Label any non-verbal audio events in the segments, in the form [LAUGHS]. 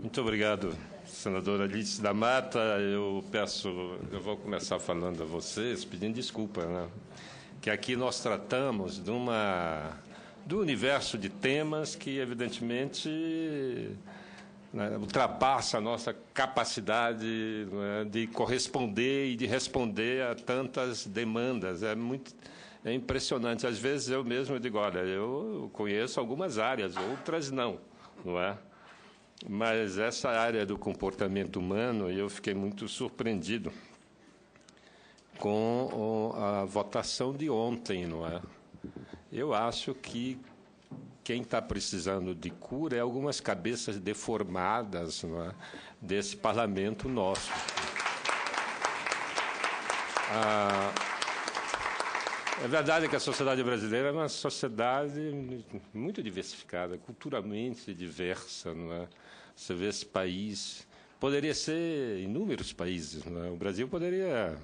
Muito obrigado, senadora Alice da Mata. Eu peço, eu vou começar falando a vocês, pedindo desculpa, né? que aqui nós tratamos de uma do universo de temas que, evidentemente, né, ultrapassa a nossa capacidade né, de corresponder e de responder a tantas demandas. É muito é impressionante. Às vezes eu mesmo digo, olha, eu conheço algumas áreas, outras não, não é? Mas essa área do comportamento humano, eu fiquei muito surpreendido com a votação de ontem, não é? Eu acho que quem está precisando de cura é algumas cabeças deformadas não é? desse parlamento nosso. Ah, é verdade que a sociedade brasileira é uma sociedade muito diversificada, culturalmente diversa, não é? Você vê esse país, poderia ser inúmeros países, não é? O Brasil poderia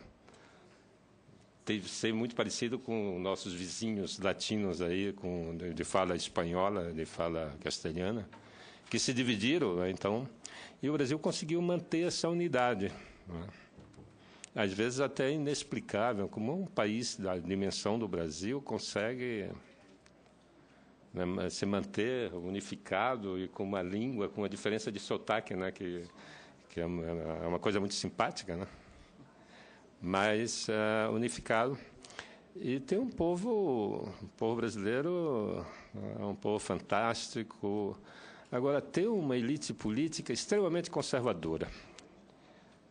ter, ser muito parecido com nossos vizinhos latinos aí, com de fala espanhola, de fala castelhana, que se dividiram, né? então, e o Brasil conseguiu manter essa unidade. Né? às vezes até inexplicável, como um país da dimensão do Brasil consegue né, se manter unificado e com uma língua, com uma diferença de sotaque, né, que, que é, uma, é coisa muito simpática, né? mas uh, unificado. E tem um povo, o povo brasileiro é um povo fantástico. Agora, tem uma elite política extremamente conservadora.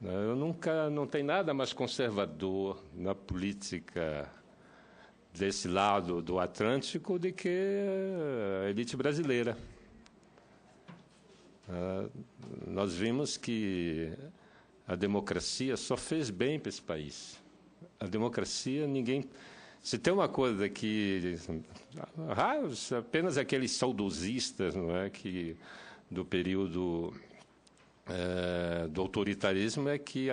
Eu nunca, não tem nada mais conservador na política desse lado do Atlântico do que a elite brasileira. Uh, nós vimos que a democracia só fez bem para esse país. A democracia, ninguém. Se tem uma coisa que. Raros, apenas aqueles saudosistas, não é? Que do período é, do autoritarismo é que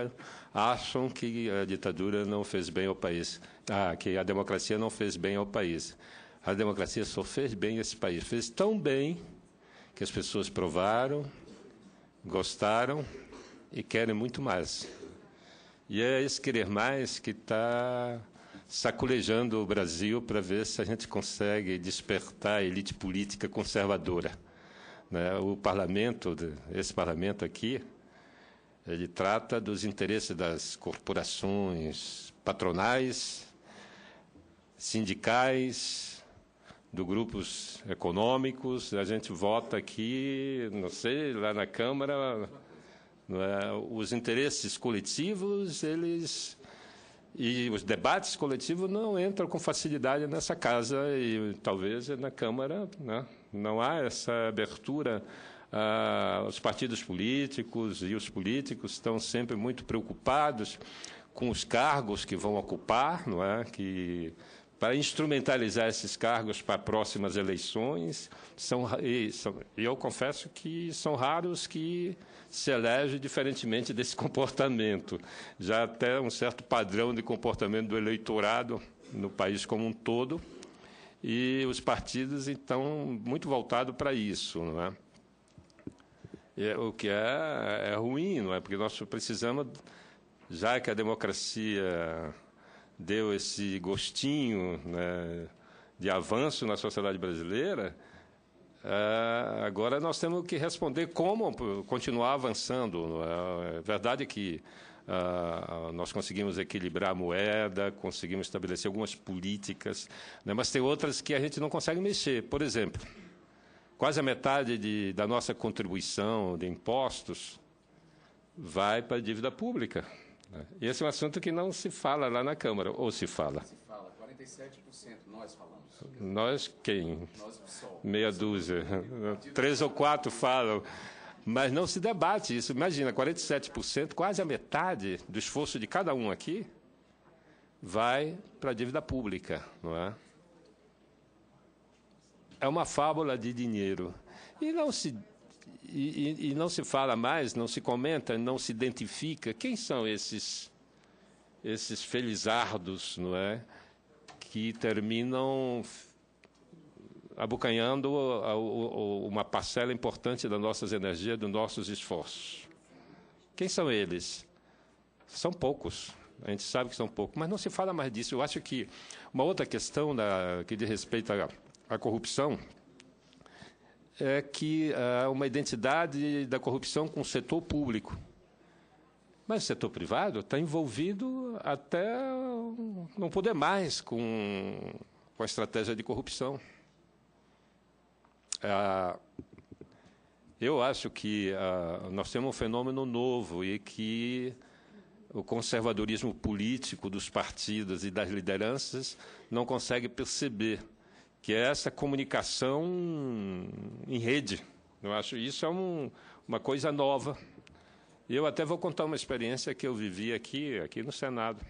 acham que a ditadura não fez bem ao país, ah, que a democracia não fez bem ao país. A democracia só fez bem esse país, fez tão bem que as pessoas provaram, gostaram e querem muito mais. E é esse querer mais que está sacolejando o Brasil para ver se a gente consegue despertar a elite política conservadora. Né? O parlamento, esse parlamento aqui, ele trata dos interesses das corporações patronais, sindicais, do grupos econômicos. A gente vota aqui, não sei, lá na Câmara, é? os interesses coletivos, eles e os debates coletivos não entram com facilidade nessa casa e talvez na Câmara né? não há essa abertura. Ah, os partidos políticos e os políticos estão sempre muito preocupados com os cargos que vão ocupar, não é? Que para instrumentalizar esses cargos para próximas eleições. São, e, são, eu confesso que são raros que se elegem diferentemente [LAUGHS] desse comportamento. Já até um certo padrão de comportamento do eleitorado no país como um todo, e os partidos, então, muito voltados para isso. Não é? é? o que é, é ruim, não é? porque nós precisamos, já que a democracia deu esse gostinho né, de avanço na sociedade brasileira, é, agora nós temos que responder como continuar avançando. É? é verdade que uh, nós conseguimos equilibrar a moeda, conseguimos estabelecer algumas políticas, né, mas tem outras que a gente não consegue mexer. Por exemplo, quase a metade de, da nossa contribuição de impostos vai para a dívida pública. Esse é um assunto que não se fala lá na Câmara, ou se fala? Se fala, 47% nós falamos. Nós quem? Nós PSOL. Meia dúzia. Três ou quatro falam. Mas não se debate isso. Imagina, 47%, quase a metade do esforço de cada um aqui vai para a dívida pública, não é? É uma fábula de dinheiro. E não se e, e, não se fala mais, não se comenta, não se identifica quem são esses esses felizardos, não é, que terminam abocanhando uma parcela importante das nossas energias, dos nossos esforços. Quem são eles? São poucos. A gente sabe que são poucos, mas não se fala mais disso. Eu acho que uma outra questão da, que diz respeito à, à corrupção é que há uma identidade da corrupção com o setor público. Mas o setor privado está envolvido até não poder mais com, com a estratégia de corrupção. Ah, eu acho que ah, nós temos um fenômeno novo e que o conservadorismo político dos partidos e das lideranças não consegue perceber que é essa comunicação em rede. Eu acho isso é um, uma coisa nova. Eu até vou contar uma experiência que eu vivi aqui, aqui no Senado.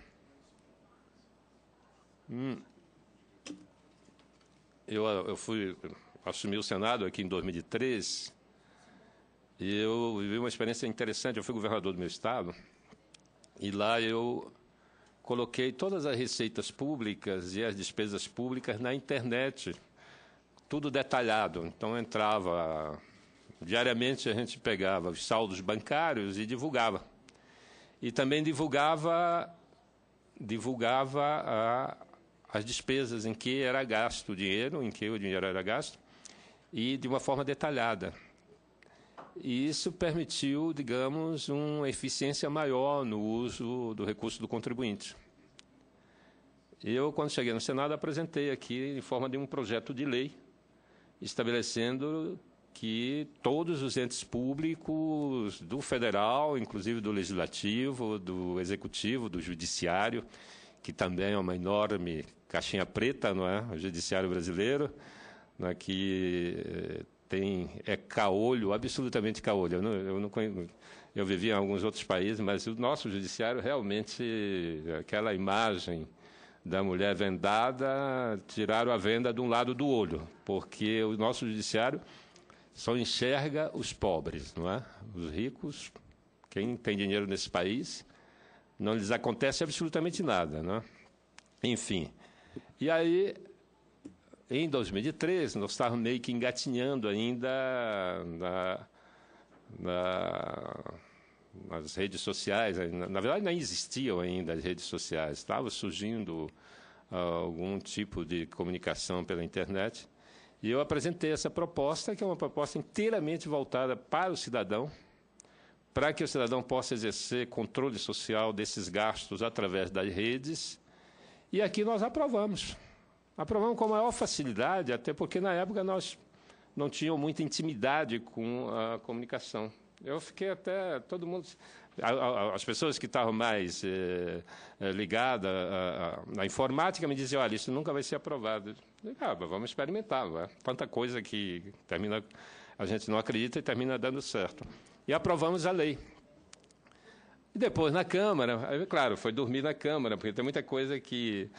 Hum. Eu, eu fui assumi o Senado aqui em 2013 e eu vivi uma experiência interessante. Eu fui governador do meu estado e lá eu coloquei todas as receitas públicas e as despesas públicas na internet, tudo detalhado. Então entrava diariamente a gente pegava os saldos bancários e divulgava. E também divulgava divulgava a, as despesas em que era gasto o dinheiro, em que o dinheiro era gasto, e de uma forma detalhada. E isso permitiu, digamos, uma eficiência maior no uso do recurso do contribuinte. Eu, quando cheguei no Senado, apresentei aqui em forma de um projeto de lei estabelecendo que todos os entes públicos, do federal, inclusive do legislativo, do executivo, do judiciário, que também é uma enorme caixinha preta, não é? O judiciário brasileiro, é? que eh, tem é caolho, absolutamente caolho. Eu não, eu não eu vivi em alguns outros países, mas o nosso judiciário realmente aquela imagem da mulher vendada, tiraram a venda de um lado do olho, porque o nosso judiciário só enxerga os pobres, não é? Os ricos, quem tem dinheiro nesse país, não lhes acontece absolutamente nada, não é? Enfim. E aí em 2013, nós estávamos meio que engatinhando ainda na, na, nas redes sociais. Na, na, verdade, nem existiam ainda as redes sociais. Estava surgindo uh, algum tipo de comunicação pela internet. E eu apresentei essa proposta, que é uma proposta inteiramente voltada para o cidadão, para que o cidadão possa exercer controle social desses gastos através das redes. E aqui nós aprovamos. Aprovamos com a maior facilidade, até porque na época nós não tínhamos muita intimidade com a comunicação. Eu fiquei até todo mundo as pessoas que estavam mais eh, eh ligadas à, informática me diziam, olha, isso nunca vai ser aprovado. Eu ah, vamos experimentar. Não é? Tanta coisa que termina, a gente não acredita e termina dando certo. E aprovamos a lei. E depois na Câmara, claro, foi dormir na Câmara, porque tem muita coisa que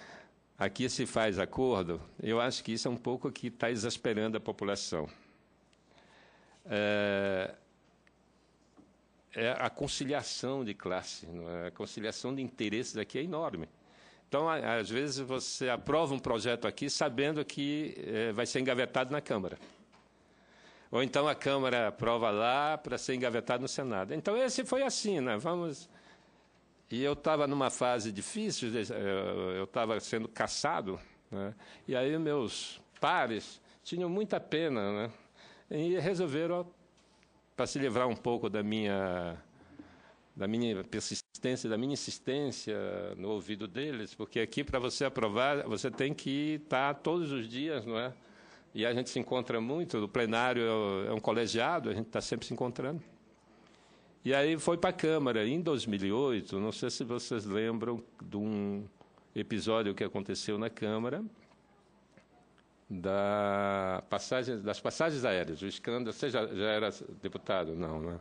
aqui se faz acordo, eu acho que isso é um pouco que está exasperando a população. É, é a conciliação de classe, é? a conciliação de interesses aqui é enorme. Então, às vezes, você aprova um projeto aqui sabendo que é, vai ser engavetado na Câmara. Ou então a Câmara aprova lá para ser engavetado no Senado. Então, esse foi assim, né? Vamos e eu estava numa fase difícil, eh, eu estava sendo caçado, né? e aí meus pares tinham muita pena, né? e resolveram, para se livrar um pouco da minha, da minha persistência, da minha insistência no ouvido deles, porque aqui, para você aprovar, você tem que estar todos os dias, não é? E a gente se encontra muito, o plenário é um colegiado, a gente está sempre se encontrando. E aí foi para a Câmara. Em 2008, não sei se vocês lembram de um episódio que aconteceu na Câmara, da passagem, das passagens aéreas. O escândalo, você já, já era deputado? Não, né?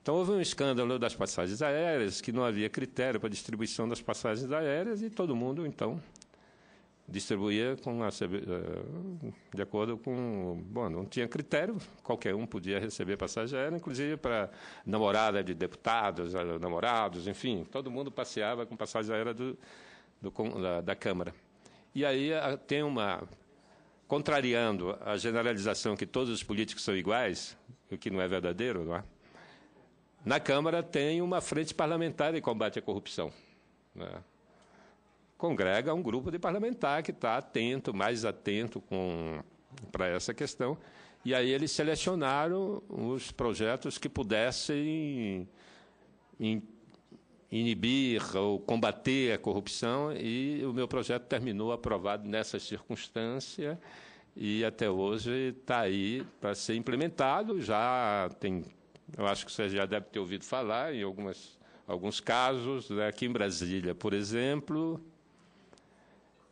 Então, houve um escândalo das passagens aéreas, que não havia critério para distribuição das passagens aéreas, e todo mundo, então, distribuía com a, eh, de acordo com. Bom, não tinha critério, qualquer um podia receber passagem aérea, inclusive para namorada de deputados, eh, namorados, enfim, todo mundo passeava com passagem aérea do, do, da, da Câmara. E aí tem uma contrariando a generalização que todos os políticos são iguais, o que não é verdadeiro, não é? Na Câmara tem uma frente parlamentar de combate à corrupção. Né? Congrega um grupo de parlamentar que está atento, mais atento para essa questão. E aí eles selecionaram os projetos que pudessem inibir ou combater a corrupção e o meu projeto terminou aprovado nessa circunstância e até hoje está aí para ser implementado. Já tem eu acho que você já deve ter ouvido falar em algumas, alguns casos. Né? Aqui em Brasília, por exemplo,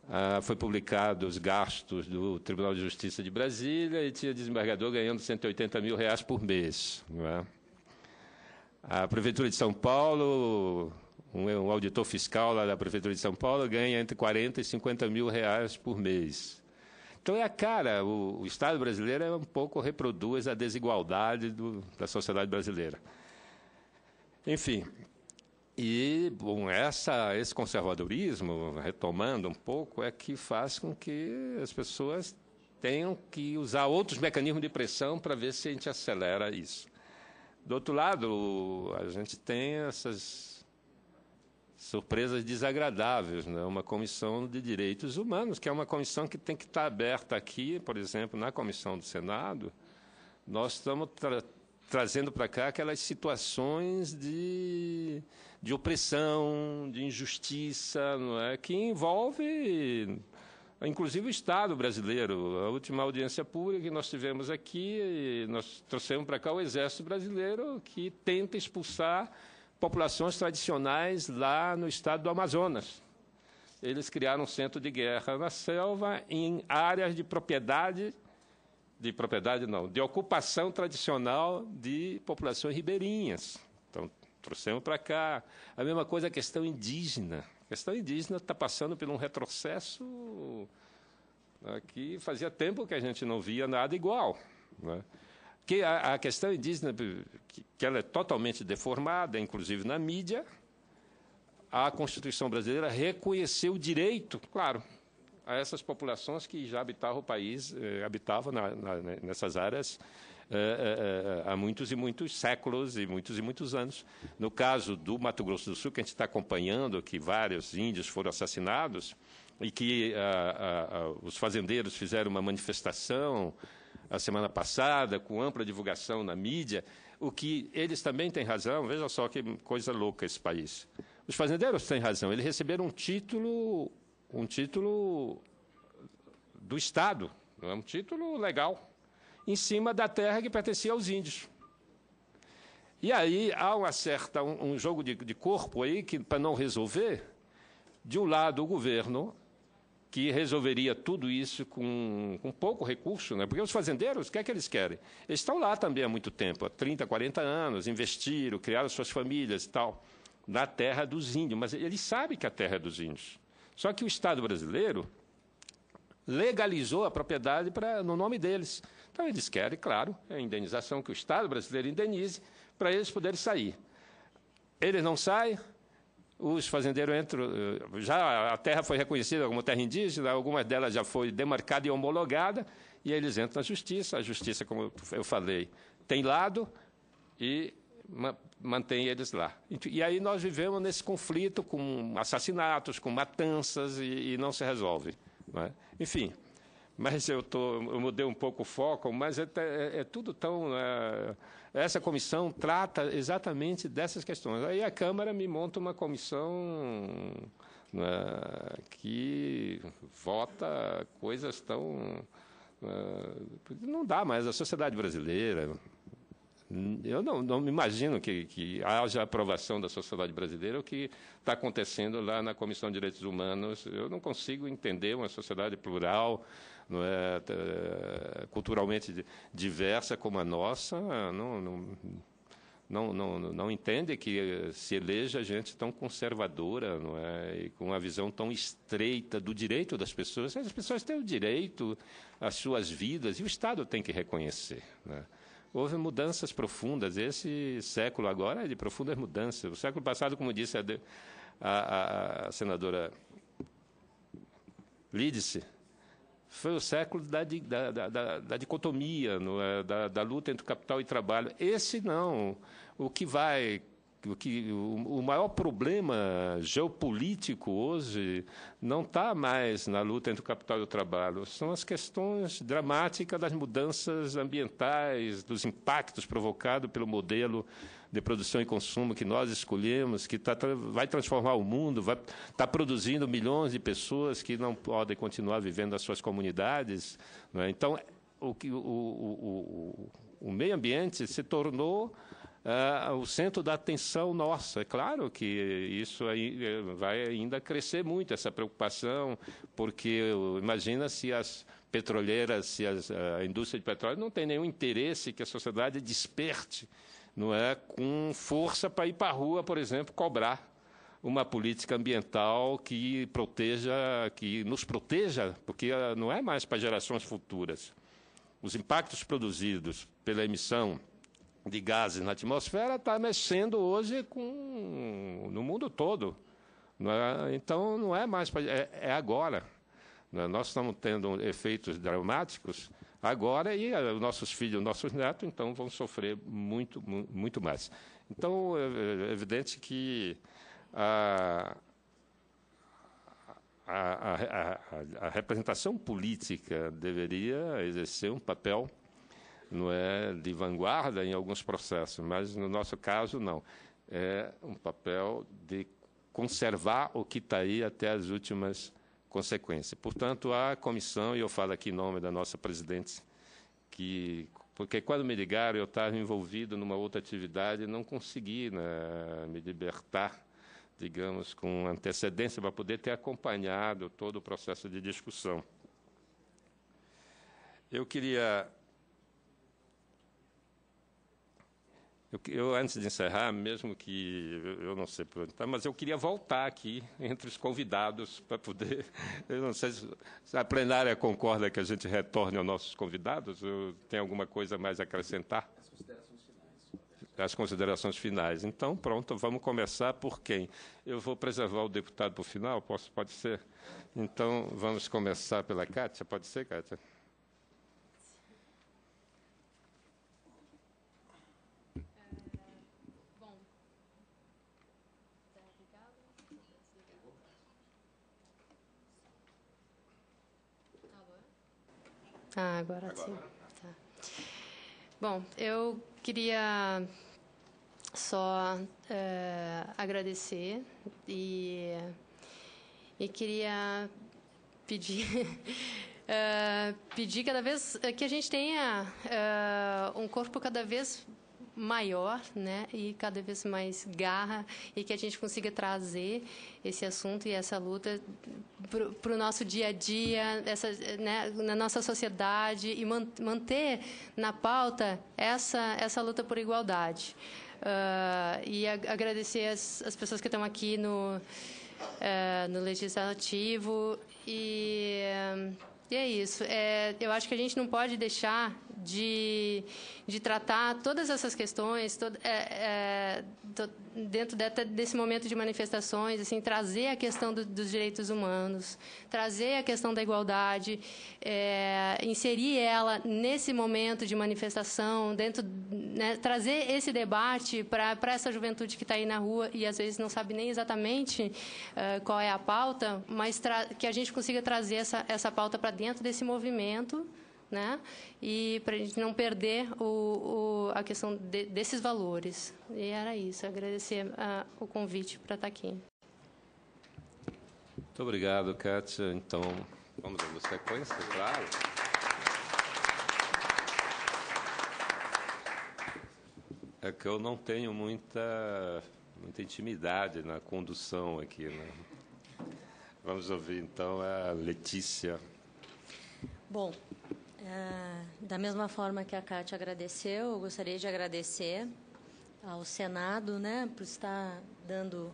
ah, foi publicado os gastos do Tribunal de Justiça de Brasília e tinha desembargador ganhando 180 mil reais por mês. É? A Prefeitura de São Paulo, um, um, auditor fiscal lá da Prefeitura de São Paulo ganha entre 40 e 50 mil reais por mês. Então é a cara, o, o Estado brasileiro é um pouco reproduz a desigualdade do, da sociedade brasileira. Enfim, e bom, essa, esse conservadorismo, retomando um pouco, é que faz com que as pessoas tenham que usar outros mecanismos de pressão para ver se a gente acelera isso. Do outro lado, a gente tem essas surpresas desagradáveis, né? uma comissão de direitos humanos, que é uma comissão que tem que estar aberta aqui, por exemplo, na comissão do Senado, nós estamos trazendo para cá aquelas situações de, de opressão, de injustiça, não é? que envolve inclusive o Estado brasileiro. A última audiência pública que nós tivemos aqui, nós trouxemos para cá o Exército Brasileiro, que tenta expulsar populações tradicionais lá no estado do Amazonas. Eles criaram um centro de guerra na selva em áreas de propriedade de propriedade não, de ocupação tradicional de populações ribeirinhas. Então, trouxemos para cá. A mesma coisa a questão indígena. A questão indígena está passando por um retrocesso né, que fazia tempo que a gente não via nada igual. Né? que a, a questão indígena, que, que ela é totalmente deformada, inclusive na mídia, a Constituição brasileira reconheceu o direito, claro, a essas populações que já habitavam o país, eh, habitavam na, na, nessas áreas eh, eh, há muitos e muitos séculos e muitos e muitos anos. No caso do Mato Grosso do Sul, que a gente está acompanhando, que vários índios foram assassinados e que ah, ah, ah, os fazendeiros fizeram uma manifestação a semana passada, com ampla divulgação na mídia, o que eles também têm razão, veja só que coisa louca esse país. Os fazendeiros têm razão, eles receberam um título, um título do Estado, não é um título legal, em cima da terra que pertencia aos índios. E aí há uma certa, um, jogo de, de corpo aí que, para não resolver, de um lado o governo que resolveria tudo isso com, com pouco recurso, né? porque os fazendeiros, o que é que eles querem? Eles estão lá também há muito tempo, há 30, 40 anos, investiram, criaram suas famílias e tal, na terra dos índios, mas eles sabem que a terra é dos índios. Só que o Estado brasileiro legalizou a propriedade pra, no nome deles. Então eles querem, claro, a indenização que o Estado brasileiro indenize para eles poderem sair. Eles não saem, os fazendeiros entram, eh, já a terra foi reconhecida como terra indígena, algumas delas já foi demarcada e homologada, e eles entram na justiça. A justiça, como eu falei, tem lado e mantém eles lá. E aí nós vivemos nesse conflito com assassinatos, com matanças e, e não se resolve. Não é? Enfim, mas eu, tô, eu mudei um pouco o foco, mas é, é, é tudo tão. É, essa comissão trata exatamente dessas questões. Aí a Câmara me monta uma comissão né, que vota coisas tão. não dá mais. A sociedade brasileira. Eu não, não me imagino que, que haja aprovação da sociedade brasileira o que está acontecendo lá na Comissão de Direitos Humanos. Eu não consigo entender uma sociedade plural, é, é, culturalmente diversa como a nossa, não, não, não, não, não entende que se eleja gente tão conservadora não é, e com uma visão tão estreita do direito das pessoas. As pessoas têm o direito às suas vidas e o Estado tem que reconhecer. Né? Houve mudanças profundas. Esse século agora é de profundas mudanças. O século passado, como disse a, a, a senadora Lídice, foi o século da, da, da, da dicotomia, é? da, da, luta entre capital e trabalho. Esse não. O que vai. O, que, o, maior problema geopolítico hoje não está mais na luta entre o capital e o trabalho, são as questões dramáticas das mudanças ambientais, dos impactos provocados pelo modelo de produção e consumo que nós escolhemos, que tá, vai transformar o mundo, vai estar tá produzindo milhões de pessoas que não podem continuar vivendo nas suas comunidades. É? Então, o, o, o, o, meio ambiente se tornou uh, o centro da atenção nossa. É claro que isso aí eh, vai ainda crescer muito, essa preocupação, porque imagina se as petroleiras, se as, a indústria de petróleo não tem nenhum interesse que a sociedade desperte não é, com força para ir para a rua, por exemplo, cobrar uma política ambiental que proteja, que nos proteja, porque ah, não é mais para gerações futuras. Os impactos produzidos pela emissão de gases na atmosfera está mexendo hoje com no mundo todo. Não é? Então não é mais para, é, é agora. É? Nós estamos tendo efeitos dramáticos agora e os nossos filhos, nossos netos, então, vão sofrer muito, muito mais. Então, é, é evidente que a, a, a, a, representação política deveria exercer um papel não é de vanguarda em alguns processos, mas no nosso caso não. É um papel de conservar o que está aí até as últimas consequência. Portanto, a comissão, e eu falo aqui em nome da nossa presidente, que porque quando me ligaram eu estava envolvido numa outra atividade e não consegui né, me libertar, digamos, com antecedência para poder ter acompanhado todo o processo de discussão. Eu queria Eu, eu, antes de encerrar, mesmo que eu, não sei por onde está, mas eu queria voltar aqui entre os convidados para poder. [LAUGHS] Eu não sei se, se, a plenária concorda que a gente retorne aos nossos convidados. Eu, tem alguma coisa mais a acrescentar? As considerações finais. As considerações finais. Então, pronto, vamos começar por quem? Eu vou preservar o deputado para o final, posso, pode ser? Então, vamos começar pela Cátia. Pode ser, Cátia? Ah, agora, agora. sim. Tá. Bom, eu queria só é, agradecer e, e queria pedir é, [LAUGHS] pedir cada vez que a gente tenha é, um corpo cada vez maior, né, e cada vez mais garra e que a gente consiga trazer esse assunto e essa luta para o nosso dia a dia, essa, né, na nossa sociedade e man, manter na pauta essa essa luta por igualdade. Uh, e a, agradecer as, as pessoas que estão aqui no uh, no legislativo e e é isso. É, eu acho que a gente não pode deixar de, de tratar todas essas questões todo, é, é, dentro de, desse momento de manifestações, assim, trazer a questão do, dos direitos humanos, trazer a questão da igualdade, é, inserir ela nesse momento de manifestação, dentro, né, trazer esse debate para essa juventude que está aí na rua e às vezes não sabe nem exatamente uh, qual é a pauta, mas que a gente consiga trazer essa, essa pauta para dentro desse movimento né? E para a gente não perder o, o a questão de, desses valores. E era isso. Agradecer a, o convite para estar tá aqui. Muito obrigado, Kátia. Então, vamos dando sequência, claro. É que eu não tenho muita, muita intimidade na condução aqui, né? Vamos ouvir então a Letícia. Bom, é, da mesma forma que a Cátia agradeceu, eu gostaria de agradecer ao Senado né, por estar dando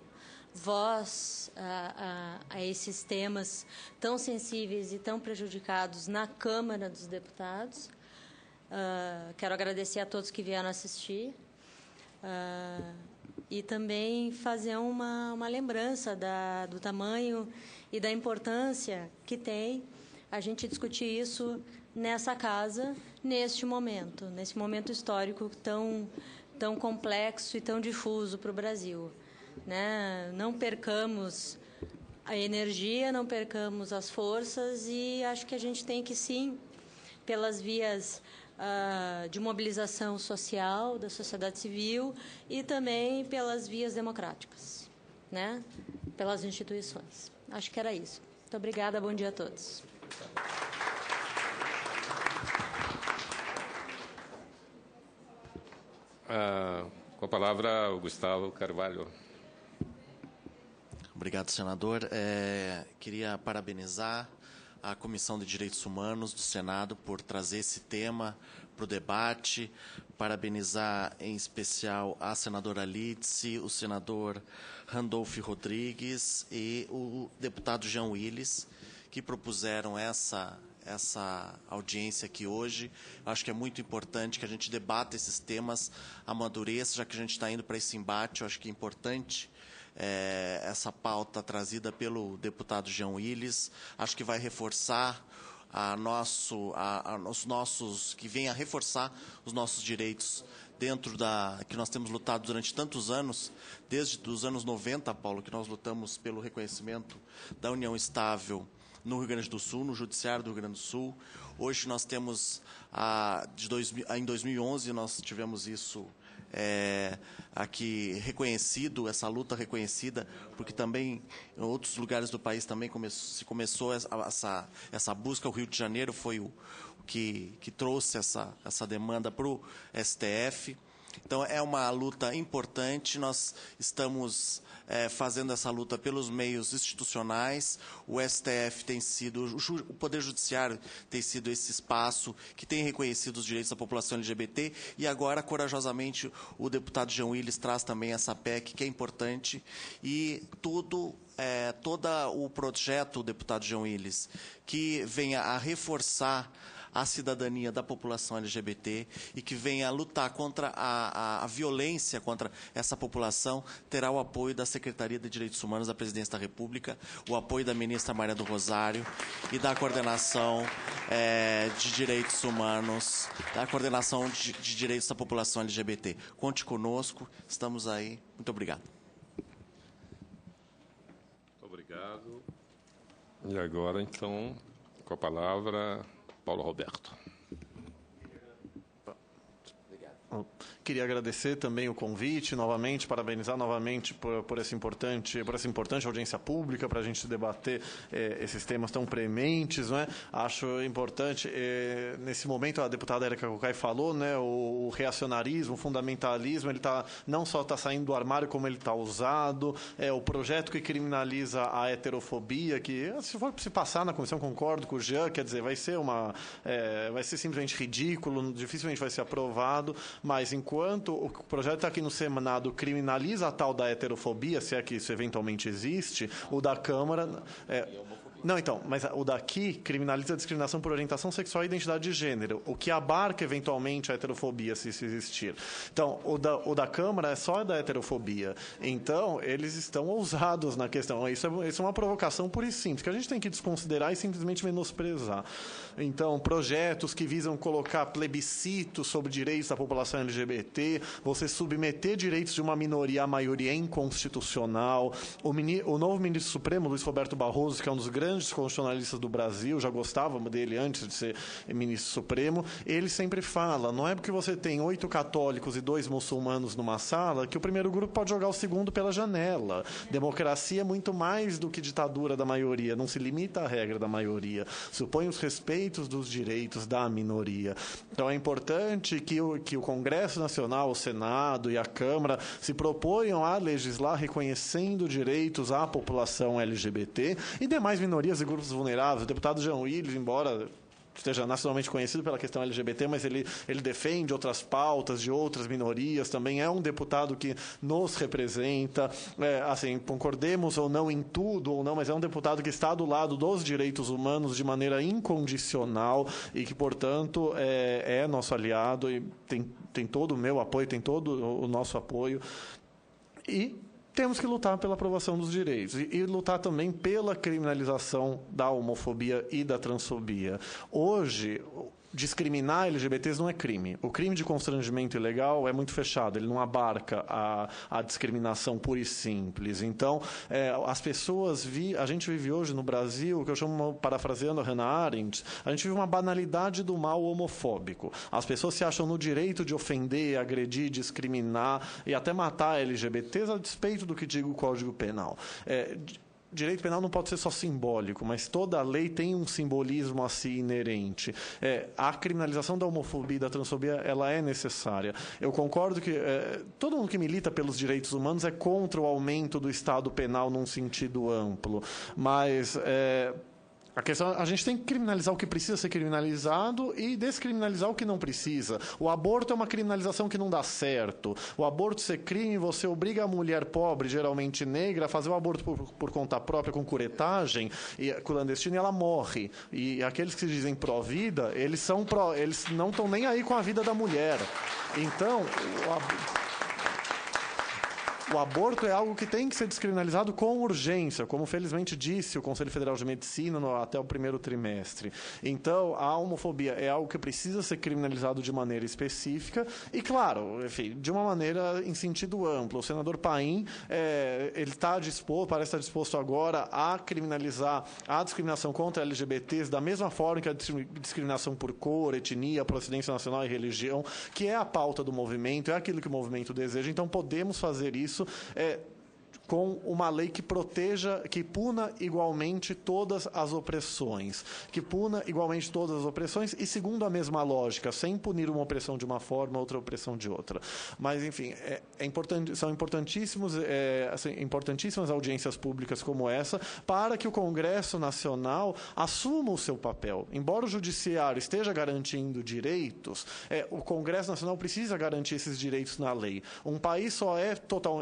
voz a, a, a, esses temas tão sensíveis e tão prejudicados na Câmara dos Deputados. Uh, quero agradecer a todos que vieram assistir uh, e também fazer uma, uma lembrança da, do tamanho e da importância que tem a gente discutir isso nessa casa, neste momento, nesse momento histórico tão, tão complexo e tão difuso para o Brasil. Né? Não percamos a energia, não percamos as forças e acho que a gente tem que sim, pelas vias uh, de mobilização social da sociedade civil e também pelas vias democráticas, né? pelas instituições. Acho que era isso. Muito obrigada, bom dia a todos. Uh, com a palavra, o Gustavo Carvalho. Obrigado, senador. É, queria parabenizar a Comissão de Direitos Humanos do Senado por trazer esse tema para o debate, parabenizar em especial a senadora Litsi, o senador Randolph Rodrigues e o deputado Jean Willis, que propuseram essa, essa audiência aqui hoje. Acho que é muito importante que a gente debata esses temas, amadureça, já que a gente está indo para esse embate, acho que é importante é, essa pauta trazida pelo deputado Jean Willis. Acho que vai reforçar a nosso, a, a, os nossos, que vem a reforçar os nossos direitos dentro da que nós temos lutado durante tantos anos, desde os anos 90, Paulo, que nós lutamos pelo reconhecimento da união estável no Rio Grande do Sul, no Judiciário do Rio Grande do Sul. Hoje nós temos, a, de dois, em 2011, nós tivemos isso é, aqui reconhecido, essa luta reconhecida, porque também em outros lugares do país também come, se começou essa, essa busca. O Rio de Janeiro foi o que, que trouxe essa, essa demanda para o STF. Então, é uma luta importante. Nós estamos é, fazendo essa luta pelos meios institucionais. O STF tem sido, o Poder Judiciário tem sido esse espaço que tem reconhecido os direitos da população LGBT e agora, corajosamente, o deputado Jean Willis traz também essa PEC, que é importante, e tudo é, todo o projeto, deputado João Willis, que venha a reforçar a cidadania da população LGBT e que venha lutar contra a, a, a violência contra essa população, terá o apoio da Secretaria de Direitos Humanos da Presidência da República, o apoio da ministra Maria do Rosário e da coordenação é, de direitos humanos, da coordenação de, de direitos da população LGBT. Conte conosco, estamos aí. Muito obrigado. Obrigado. E agora, então, com a palavra, fotball har vært. Queria agradecer também o convite, novamente, parabenizar novamente por, por, esse importante, por essa importante audiência pública para a gente debater eh, esses temas tão prementes. Não é? Acho importante, eh, nesse momento, a deputada Erika Cocai falou, né, o, o reacionarismo, o fundamentalismo, ele tá, não só está saindo do armário, como ele está usado. É, o projeto que criminaliza a heterofobia, que se for se passar na comissão, concordo com o Jean, quer dizer, vai ser, uma, é, vai ser simplesmente ridículo, dificilmente vai ser aprovado, mas enquanto o projeto aqui no Senado criminaliza a tal da heterofobia, se é que isso eventualmente existe, o da Câmara. É, não, então, mas o daqui criminaliza a discriminação por orientação sexual e identidade de gênero, o que abarca eventualmente a heterofobia, se isso existir. Então, o da, o da Câmara é só da heterofobia. Então, eles estão ousados na questão. Isso é, isso é uma provocação pura e simples, que a gente tem que desconsiderar e simplesmente menosprezar. Então, projetos que visam colocar plebiscitos sobre direitos da população LGBT, você submeter direitos de uma minoria à maioria é inconstitucional. O, mini, o novo ministro supremo, Luiz Roberto Barroso, que é um dos grandes constitucionalistas do Brasil, já gostava dele antes de ser ministro supremo, ele sempre fala: não é porque você tem oito católicos e dois muçulmanos numa sala que o primeiro grupo pode jogar o segundo pela janela. Democracia é muito mais do que ditadura da maioria, não se limita à regra da maioria. Supõe os respeitos dos direitos da minoria. Então é importante que o, que o Congresso Nacional, o Senado e a Câmara se proponham a legislar reconhecendo direitos à população LGBT e demais minorias e grupos vulneráveis. O deputado Jean Willis, embora esteja nacionalmente conhecido pela questão LGBT, mas ele, ele defende outras pautas de outras minorias, também é um deputado que nos representa, é, assim, concordemos ou não em tudo ou não, mas é um deputado que está do lado dos direitos humanos de maneira incondicional e que, portanto, é, é nosso aliado e tem, tem todo o meu apoio, tem todo o nosso apoio. E temos que lutar pela aprovação dos direitos e, e, lutar também pela criminalização da homofobia e da transfobia. Hoje, discriminar LGBTs não é crime. O crime de constrangimento ilegal é muito fechado, ele não abarca a, a discriminação pura e simples. Então, é, as pessoas vi, a gente vive hoje no Brasil, que eu chamo, parafraseando a Hannah Arendt, a gente vive uma banalidade do mal homofóbico. As pessoas se acham no direito de ofender, agredir, discriminar e até matar LGBTs a despeito do que diga o Código Penal. É, direito penal não pode ser só simbólico, mas toda lei tem um simbolismo assim inerente. É, a criminalização da homofobia e da transfobia ela é necessária. Eu concordo que é, todo mundo que milita pelos direitos humanos é contra o aumento do Estado penal num sentido amplo, mas é, a questão, a gente tem que criminalizar o que precisa ser criminalizado e descriminalizar o que não precisa. O aborto é uma criminalização que não dá certo. O aborto ser crime, você obriga a mulher pobre, geralmente negra, a fazer o aborto por, por conta própria, com curetagem e clandestina, e ela morre. E aqueles que dizem pró-vida, eles são eles não estão nem aí com a vida da mulher. Então, o, o aborto é algo que tem que ser descriminalizado com urgência, como felizmente disse o Conselho Federal de Medicina no, até o primeiro trimestre. Então, a homofobia é algo que precisa ser criminalizado de maneira específica e, claro, enfim, de uma maneira em sentido amplo. O senador Paim, é, ele está disposto, parece estar disposto agora a criminalizar a discriminação contra LGBTs da mesma forma que a discriminação por cor, etnia, procedência nacional e religião, que é a pauta do movimento, é aquilo que o movimento deseja. Então, podemos fazer isso isso é, com uma lei que proteja, que puna igualmente todas as opressões, que puna igualmente todas as opressões e segundo a mesma lógica, sem punir uma opressão de uma forma, outra opressão de outra. Mas enfim, é, é são importantíssimos, é, assim, importantíssimas audiências públicas como essa para que o Congresso Nacional assuma o seu papel. Embora o Judiciário esteja garantindo direitos, é, o Congresso Nacional precisa garantir esses direitos na lei. Um país só é total,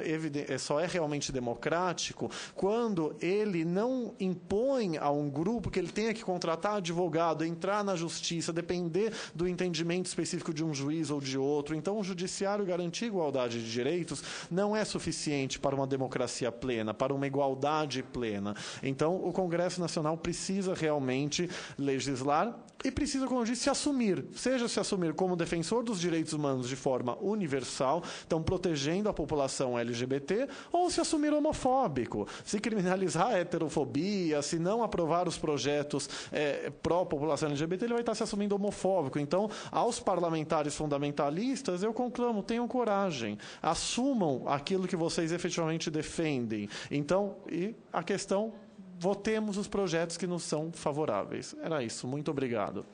só é realmente democrático quando ele não impõe a um grupo que ele tenha que contratar advogado, entrar na justiça, depender do entendimento específico de um juiz ou de outro. Então, o judiciário garantir igualdade de direitos não é suficiente para uma democracia plena, para uma igualdade plena. Então, o Congresso Nacional precisa realmente legislar e precisa, como eu disse, se assumir. Seja se assumir como defensor dos direitos humanos de forma universal, então protegendo a população LGBT, ou se assumir homofóbico, se criminalizar a heterofobia, se não aprovar os projetos é, pró-população LGBT, ele vai estar se assumindo homofóbico. Então, aos parlamentares fundamentalistas, eu conclamo, tenham coragem, assumam aquilo que vocês efetivamente defendem. Então, e a questão votemos os projetos que nos são favoráveis. Era isso. Muito obrigado.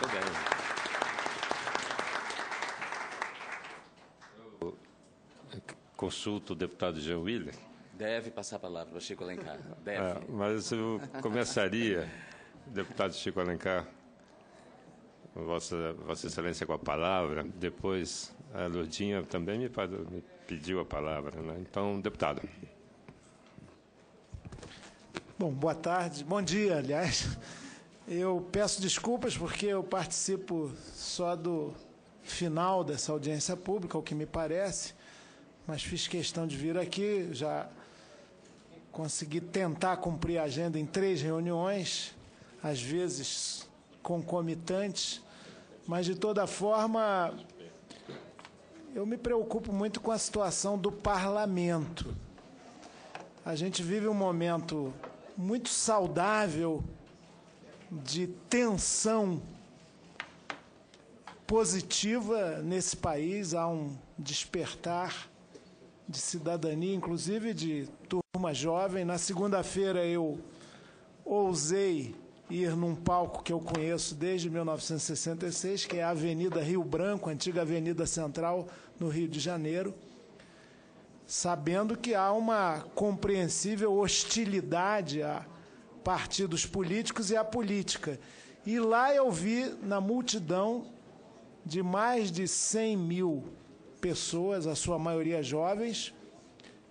Muito bem. Consulto o deputado Jean Willer. Deve passar a palavra para Chico Alencar. Deve. É, mas eu começaria, deputado Chico Alencar, Vossa, Vossa Excelência com a palavra, depois a Lourdinha também me, me pediu a palavra. Né? Então, deputado. Bom, boa tarde, bom dia, aliás. Eu peço desculpas porque eu participo só do final dessa audiência pública, o que me parece, mas fiz questão de vir aqui, já consegui tentar cumprir a agenda em três reuniões, às vezes concomitantes, mas de toda forma eu me preocupo muito com a situação do parlamento. A gente vive um momento muito saudável de tensão positiva nesse país, há um despertar de cidadania, inclusive de turma jovem. Na segunda-feira eu ousei ir num palco que eu conheço desde 1966, que é a Avenida Rio Branco, antiga Avenida Central, no Rio de Janeiro sabendo que há uma compreensível hostilidade a partidos políticos e à política. E lá eu vi, na multidão de mais de 100 mil pessoas, a sua maioria jovens,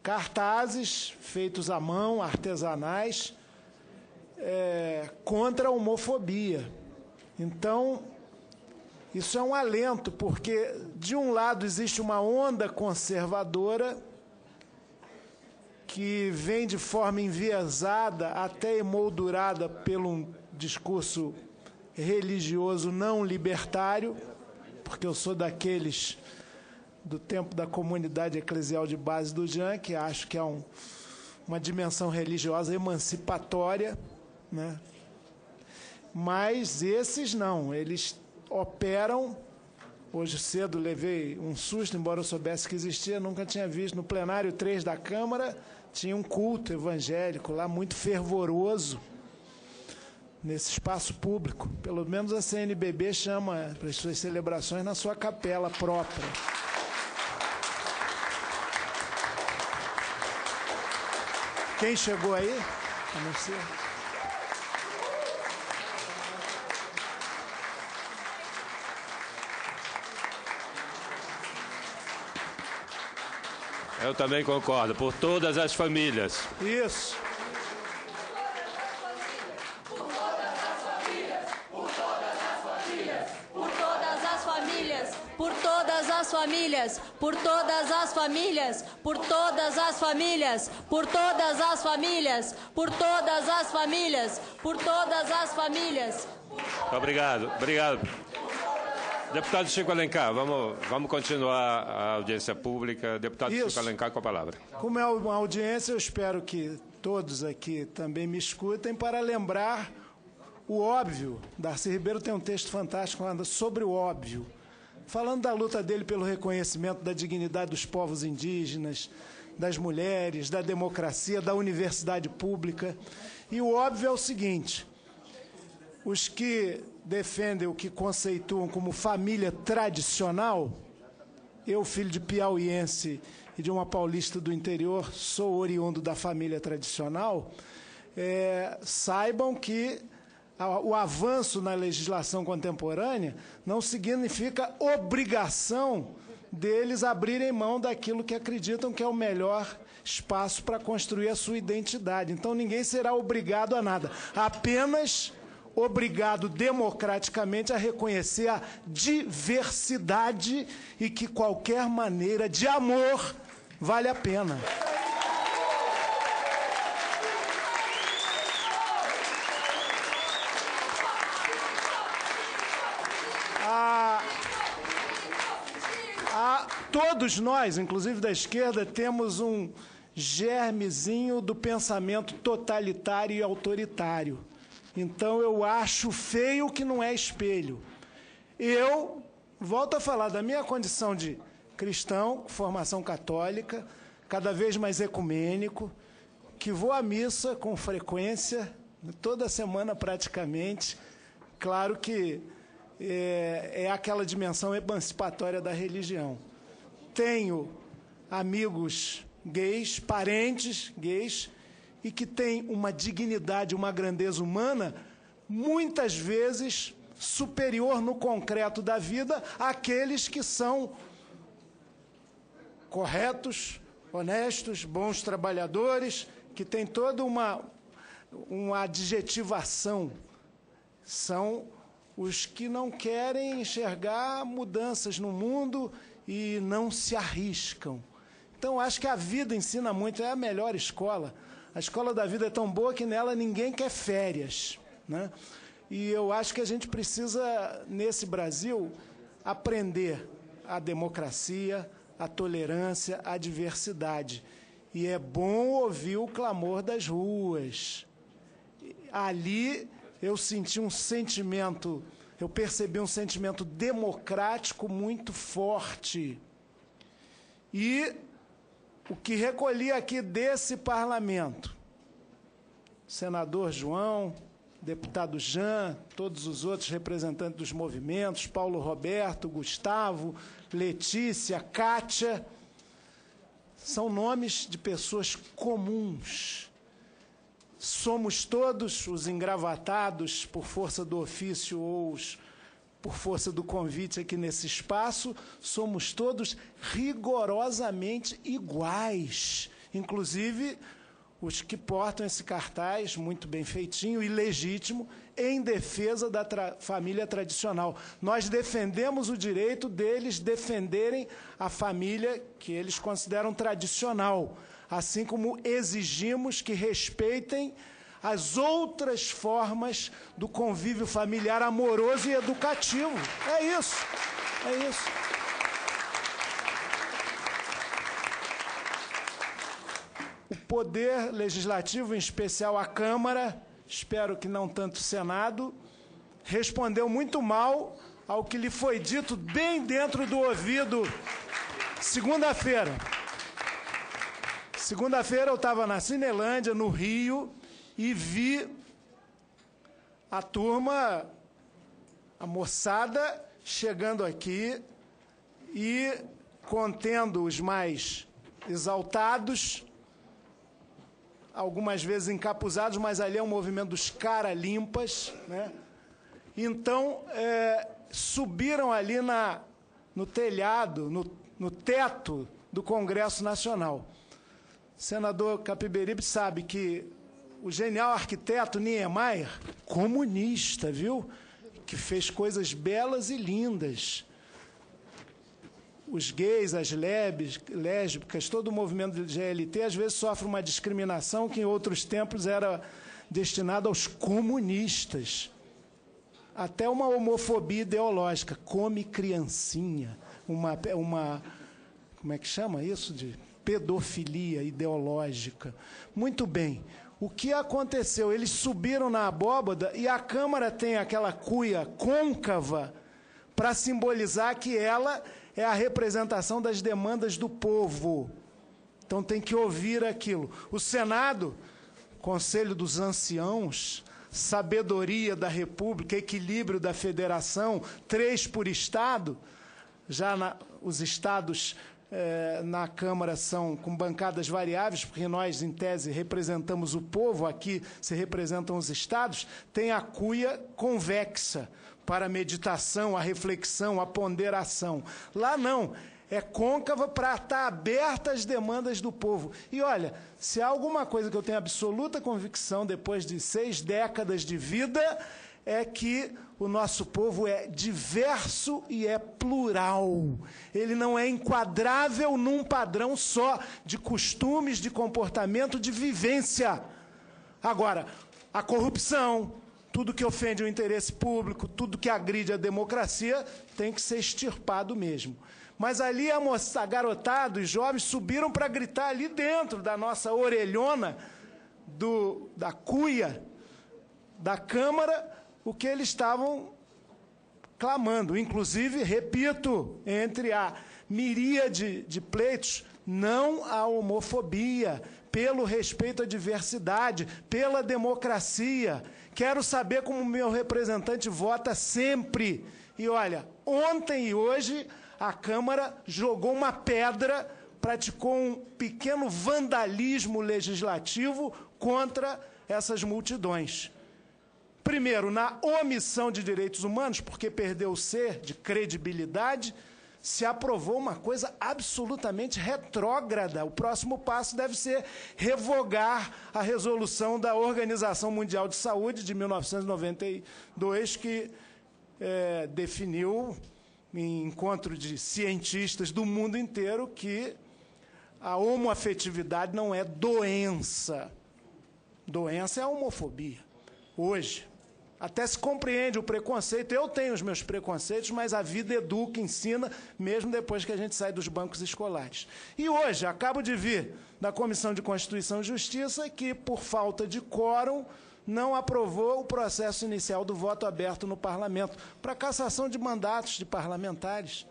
cartazes feitos à mão, artesanais, é, contra a homofobia. Então, isso é um alento, porque, de um lado, existe uma onda conservadora que vem de forma enviesada, até emoldurada pelo discurso religioso não libertário, porque eu sou daqueles do tempo da comunidade eclesial de base do Jean, que acho que é um, uma dimensão religiosa emancipatória, né? mas esses não, eles operam. Hoje cedo levei um susto, embora eu soubesse que existia, nunca tinha visto. No plenário 3 da Câmara tinha um culto evangélico lá muito fervoroso nesse espaço público. Pelo menos a CNBB chama para as suas celebrações na sua capela própria. Quem chegou aí? A não ser. Eu também concordo, por todas as famílias. Isso. Famílias, por todas as famílias, por todas as famílias, por todas as famílias, por todas as famílias, por todas as famílias. Obrigado, obrigado. Deputado Chico Alencar, vamos, vamos continuar a audiência pública. Deputado Isso. Chico Alencar com a palavra. Como é uma audiência, eu espero que todos aqui também me escutem para lembrar o óbvio. Darcy Ribeiro tem um texto fantástico sobre o óbvio falando da luta dele pelo reconhecimento da dignidade dos povos indígenas, das mulheres, da democracia, da universidade pública. E o óbvio é o seguinte: os que defendem o que conceituam como família tradicional, eu, filho de piauiense e de uma paulista do interior, sou oriundo da família tradicional, é, saibam que o avanço na legislação contemporânea não significa obrigação deles abrirem mão daquilo que acreditam que é o melhor espaço para construir a sua identidade. Então ninguém será obrigado a nada, apenas obrigado democraticamente a reconhecer a diversidade e que qualquer maneira de amor vale a pena. Todos nós, inclusive da esquerda, temos um germezinho do pensamento totalitário e autoritário. Então eu acho feio que não é espelho. Eu volto a falar da minha condição de cristão, formação católica, cada vez mais ecumênico, que vou à missa com frequência, toda semana praticamente. Claro que é, é aquela dimensão emancipatória da religião tenho amigos gays, parentes gays, e que têm uma dignidade, uma grandeza humana, muitas vezes superior no concreto da vida àqueles que são corretos, honestos, bons trabalhadores, que têm toda uma, uma adjetivação. São os que não querem enxergar mudanças no mundo e não se arriscam. Então, acho que a vida ensina muito, é a melhor escola. A escola da vida é tão boa que nela ninguém quer férias. Né? E eu acho que a gente precisa, nesse Brasil, aprender a democracia, a tolerância, a diversidade. E é bom ouvir o clamor das ruas. Ali eu senti um sentimento eu percebi um sentimento democrático muito forte. E o que recolhi aqui desse parlamento, senador João, deputado Jean, todos os outros representantes dos movimentos, Paulo Roberto, Gustavo, Letícia, Kátia, são nomes de pessoas comuns somos todos os engravatados por força do ofício ou os, por força do convite aqui nesse espaço, somos todos rigorosamente iguais. Inclusive os que portam esse cartaz muito bem feitinho e legítimo em defesa da tra família tradicional. Nós defendemos o direito deles defenderem a família que eles consideram tradicional assim como exigimos que respeitem as outras formas do convívio familiar amoroso e educativo. É isso. É isso. O poder legislativo, em especial a Câmara, espero que não tanto o Senado, respondeu muito mal ao que lhe foi dito bem dentro do ouvido segunda-feira. Segunda-feira eu estava na Cinelândia, no Rio, e vi a turma, a moçada, chegando aqui e contendo os mais exaltados, algumas vezes encapuzados, mas ali é um movimento dos cara limpas, né? Então, é, subiram ali na, no telhado, no, no teto do Congresso Nacional. Senador Capiberibe sabe que o genial arquiteto Niemeyer, comunista, viu? Que fez coisas belas e lindas. Os gays, as lésbicas, todo o movimento GLT às vezes sofre uma discriminação que em outros tempos era destinada aos comunistas até uma homofobia ideológica. Come criancinha, uma, uma como é que chama isso? De pedofilia ideológica. Muito bem. O que aconteceu? Eles subiram na abóbada e a Câmara tem aquela cuia côncava para simbolizar que ela é a representação das demandas do povo. Então tem que ouvir aquilo. O Senado, Conselho dos Anciãos, sabedoria da República, equilíbrio da federação, três por Estado. Já na, os estados na Câmara são com bancadas variáveis, porque nós, em tese, representamos o povo, aqui se representam os estados, tem a cuia convexa para a meditação, a reflexão, a ponderação. Lá não, é côncava para estar aberta às demandas do povo. E olha, se há alguma coisa que eu tenho absoluta convicção depois de seis décadas de vida, é que o nosso povo é diverso e é plural. Ele não é enquadrável num padrão só de costumes, de comportamento, de vivência. Agora, a corrupção, tudo que ofende o interesse público, tudo que agride a democracia, tem que ser extirpado mesmo. Mas ali a, moça, a garotada, os jovens subiram para gritar ali dentro da nossa orelhona, do, da cuia da Câmara, o que eles estavam clamando. Inclusive, repito, entre a miríade de pleitos, não a homofobia, pelo respeito à diversidade, pela democracia. Quero saber como meu representante vota sempre. E olha, ontem e hoje a Câmara jogou uma pedra, praticou um pequeno vandalismo legislativo contra essas multidões. Primeiro, na omissão de direitos humanos, porque perdeu o ser de credibilidade, se aprovou uma coisa absolutamente retrógrada. O próximo passo deve ser revogar a resolução da Organização Mundial de Saúde de 1992, que é, definiu em encontro de cientistas do mundo inteiro que a homoafetividade não é doença. Doença é a homofobia. Hoje. Até se compreende o preconceito. Eu tenho os meus preconceitos, mas a vida educa, ensina, mesmo depois que a gente sai dos bancos escolares. E hoje, acabo de vir da Comissão de Constituição e Justiça que, por falta de quórum, não aprovou o processo inicial do voto aberto no parlamento para cassação de mandatos de parlamentares.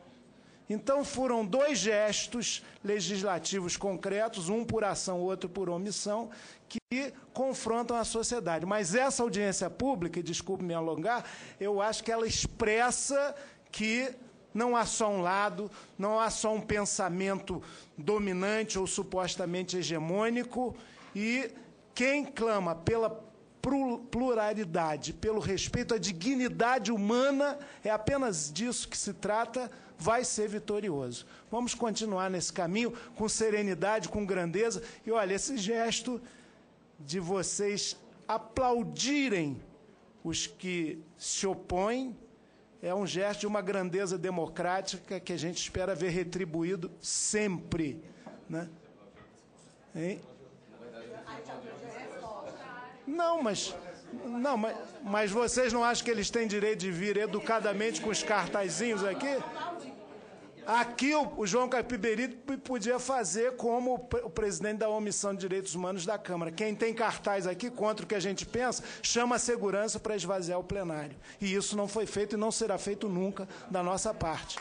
Então foram dois gestos legislativos concretos, um por ação, outro por omissão, que confrontam a sociedade. Mas essa audiência pública, e desculpe me alongar, eu acho que ela expressa que não há só um lado, não há só um pensamento dominante ou supostamente hegemônico, e quem clama pela pluralidade, pelo respeito à dignidade humana, é apenas disso que se trata, vai ser vitorioso. Vamos continuar nesse caminho com serenidade, com grandeza. E olha, esse gesto de vocês aplaudirem os que se opõem é um gesto de uma grandeza democrática que a gente espera ver retribuído sempre. Né? Hein? Não, mas. Não, mas, mas vocês não acham que eles têm direito de vir educadamente com os cartazinhos aqui? Aqui o, João Capiberi podia fazer como o presidente da Omissão de Direitos Humanos da Câmara. Quem tem cartaz aqui contra o que a gente pensa, chama a segurança para esvaziar o plenário. E isso não foi feito e não será feito nunca da nossa parte.